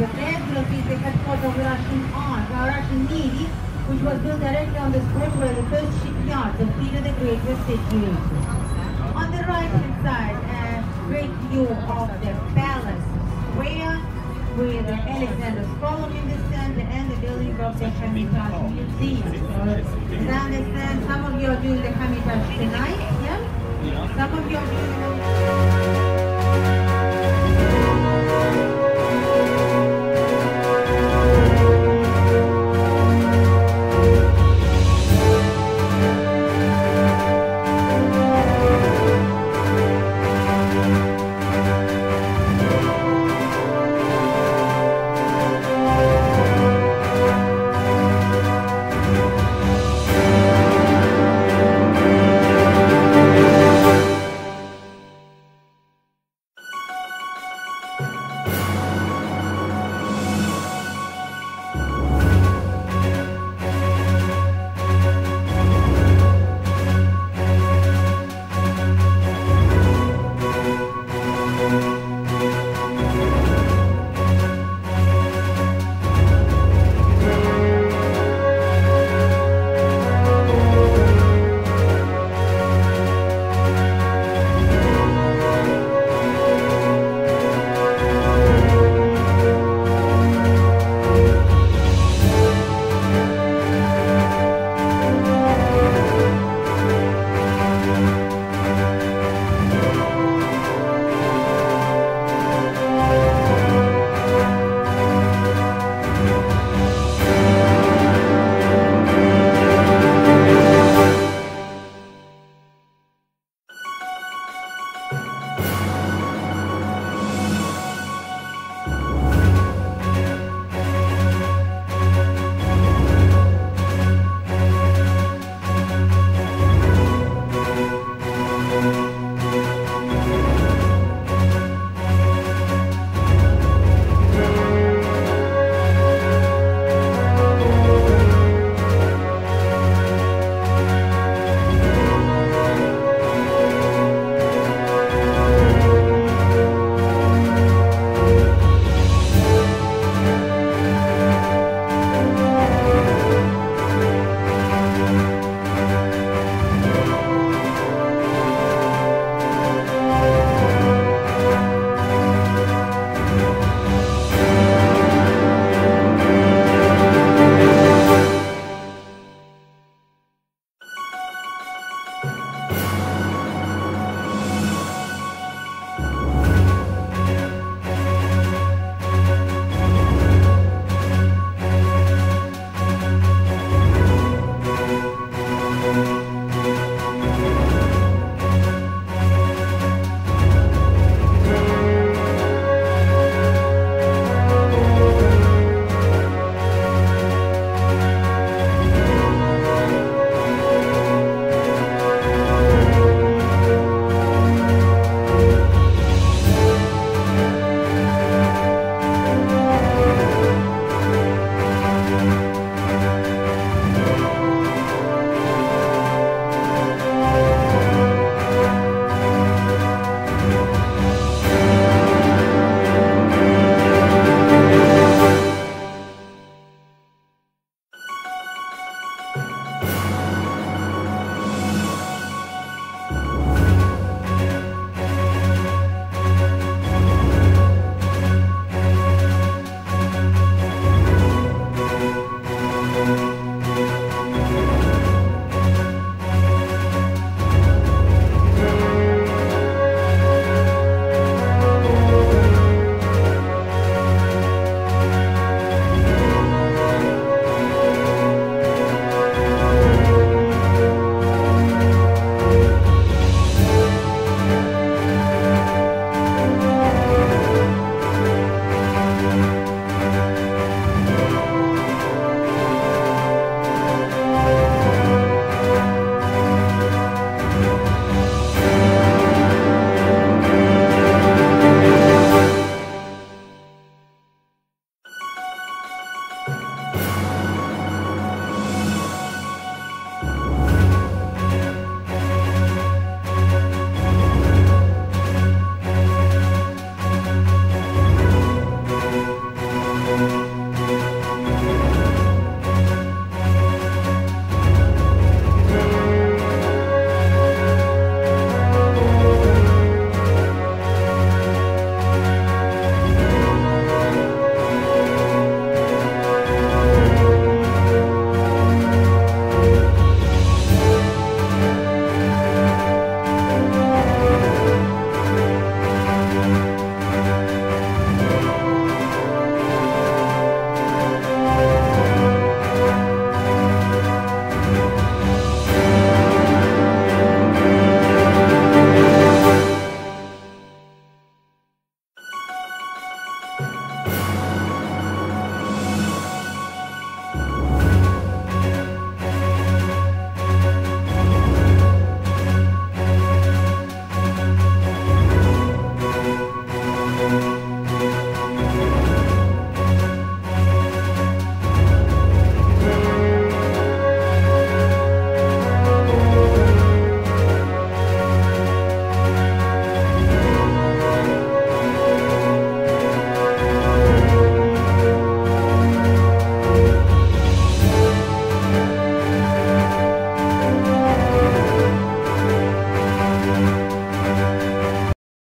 The Fayetteville is the headquarters of the Russian army, the Russian Navy, which was built directly on the spot where the first shipyard of Peter the Great was situated. On the right hand side, a great view of the palace square with Alexander, column in the center and the building of the Hermitage Museum. As I understand, some of you are doing the Hermitage tonight, yeah? Some of you are doing